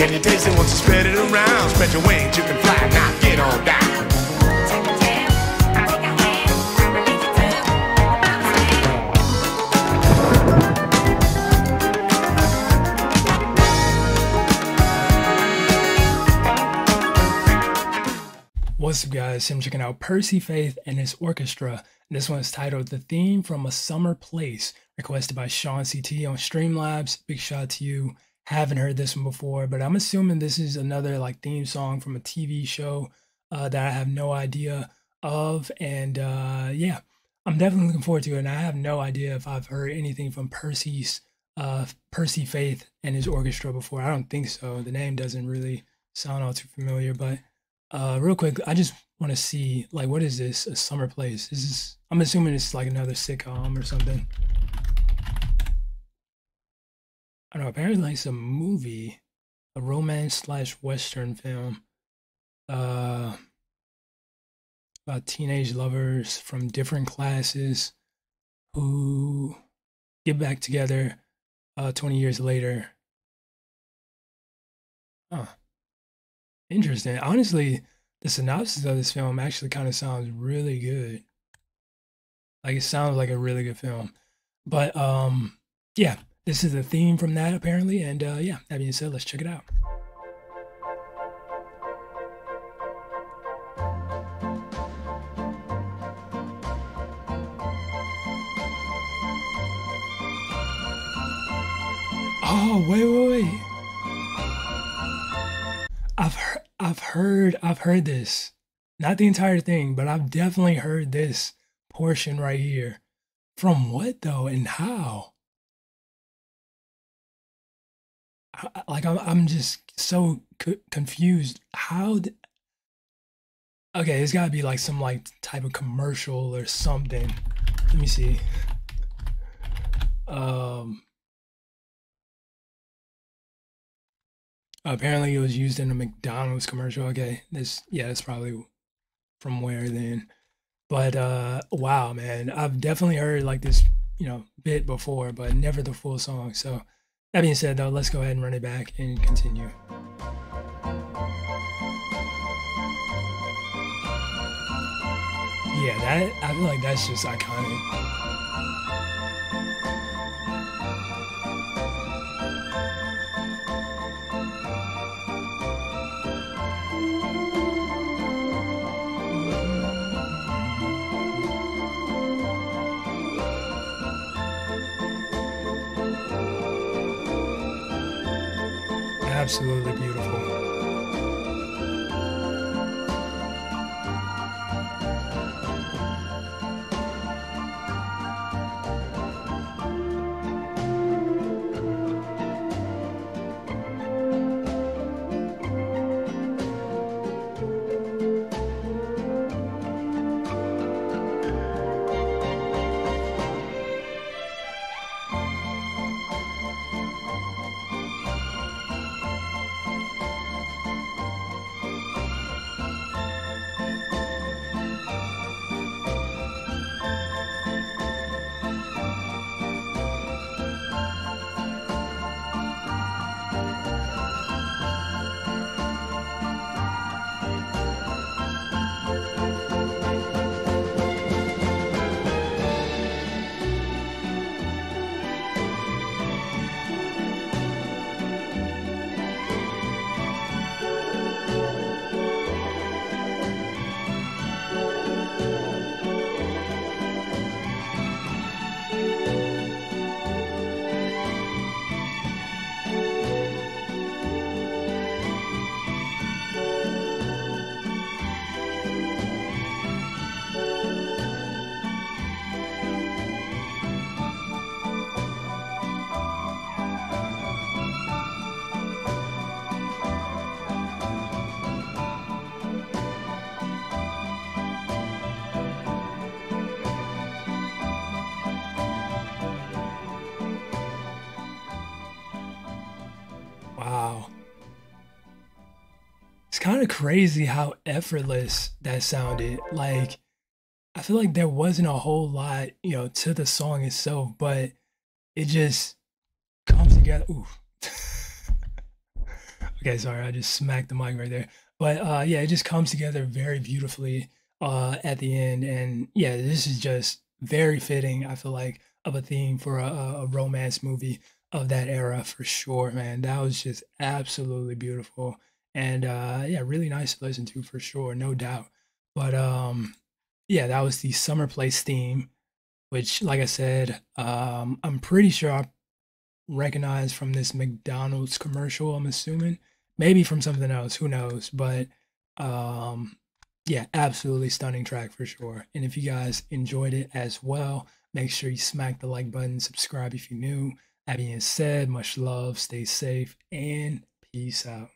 Can you taste it once you spread it around? Spread your wings, you can fly. Now get on down. What's up, guys? I'm checking out Percy Faith and his orchestra. This one is titled The Theme from a Summer Place, requested by Sean CT on Streamlabs. Big shout out to you. Haven't heard this one before, but I'm assuming this is another like theme song from a TV show uh, that I have no idea of. And uh, yeah, I'm definitely looking forward to it. And I have no idea if I've heard anything from Percy's uh, Percy Faith and his orchestra before. I don't think so. The name doesn't really sound all too familiar, but uh, real quick, I just want to see like what is this? A summer place? This is I'm assuming it's like another sitcom or something. I don't know. Apparently, it's a movie, a romance slash western film. Uh, about teenage lovers from different classes who get back together uh 20 years later. Huh. Interesting. Honestly, the synopsis of this film actually kind of sounds really good. Like it sounds like a really good film. But um yeah, this is the theme from that apparently and uh yeah, that being said, let's check it out. Oh, wait, wait, wait. I've I've heard I've heard this. Not the entire thing, but I've definitely heard this portion right here. From what though and how? Like I'm I'm just so confused. How d- Okay, it's got to be like some like type of commercial or something. Let me see. Um Apparently, it was used in a McDonald's commercial. Okay, this yeah, that's probably from where then. But uh, wow, man, I've definitely heard like this, you know, bit before, but never the full song. So that being said, though, let's go ahead and run it back and continue. Yeah, that I feel like that's just iconic. Beautiful. Wow. It's kind of crazy how effortless that sounded. Like, I feel like there wasn't a whole lot, you know, to the song itself, but it just comes together. Ooh. Okay, sorry, I just smacked the mic right there. But uh, yeah, it just comes together very beautifully uh, at the end, and yeah, this is just very fitting. I feel like of a theme for a, a romance movie of that era for sure, man. That was just absolutely beautiful, and uh, yeah, really nice to listen to for sure, no doubt. But um, yeah, that was the summer place theme, which, like I said, um, I'm pretty sure I recognize from this McDonald's commercial. I'm assuming maybe from something else, who knows? But um, yeah, absolutely stunning track for sure. And if you guys enjoyed it as well, make sure you smack the like button, subscribe if you're new. That being said, much love, stay safe, and peace out.